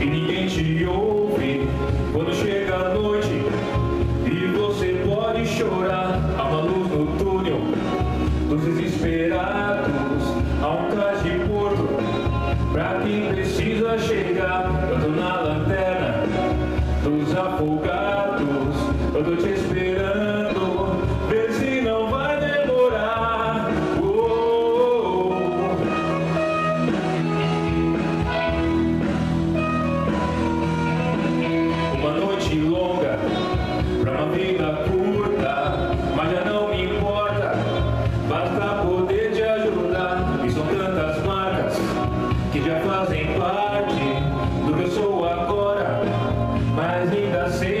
e ninguém te ouve quando chega a noite e você pode chorar. Há uma luz no túnel dos desesperados, há um cais de porto pra quem precisa chegar. Eu tô na lanterna dos afogados, eu tô te fazem parte do que eu sou agora, mas ainda sei.